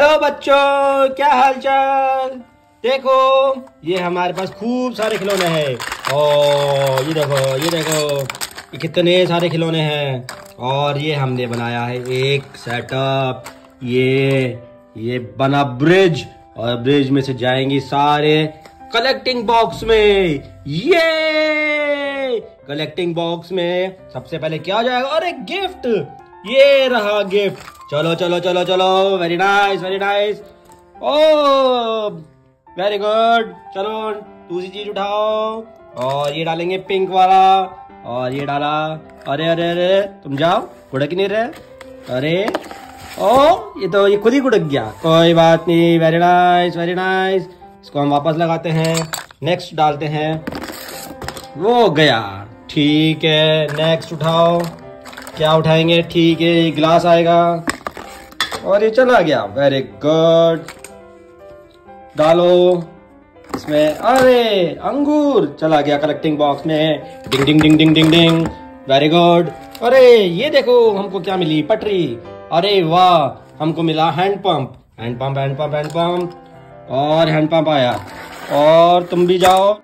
Hello बच्चों, क्या हाल चाल देखो, ये हमारे पास खूब सारे खिलौने हैं। ओ ये देखो ये देखो, ये कितने सारे खिलौने हैं। और ये हमने बनाया है एक सेटअप ये ये बना ब्रिज और ब्रिज में से जाएँगी सारे कलेक्टिंग बॉक्स में। ये! कलेक्टिंग बॉक्स में सबसे पहले क्या जाएगा? अरे गिफ्ट ये रहा गिफ्ट चलो चलो चलो चलो। Very nice very nice oh very good चलो, दूसरी चीज़ उठाओ। और ये डालेंगे पिंक वाला। और ये डाला। अरे अरे अरे, तुम जाओ। गुड़क नहीं रहे। अरे ओ ये तो ये खुद ही गुड़क गया। कोई बात नहीं। वेरी नाइस वेरी नाइस इसको हम वापस लगाते हैं। नेक्स्ट डालते हैं। वो गया। ठीक है। नेक्स्ट उठाओ। क्या उठाएँगे? ठीक है गिलास आएगा। और ये चला गया। वेरी गुड डालो। इसमें, अरे, अंगूर चला गया कलेक्टिंग बॉक्स में। डिंग डिंग डिंग डिंग डिंग डिंग वेरी गुड अरे, ये देखो, हमको क्या मिली? पटरी। अरे, वाह, हमको मिला hand pump hand pump hand pump hand pump और हैंड पंप आया। और तुम भी जाओ।